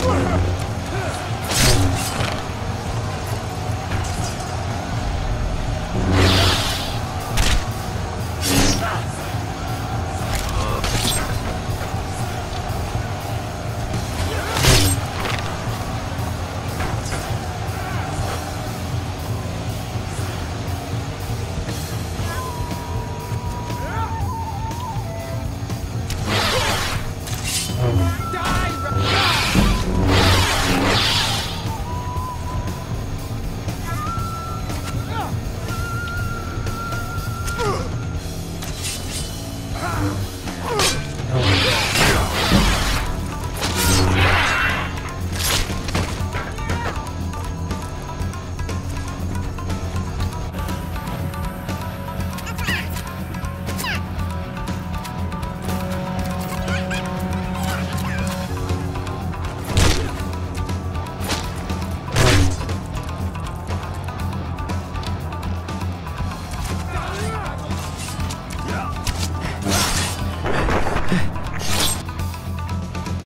Ugh!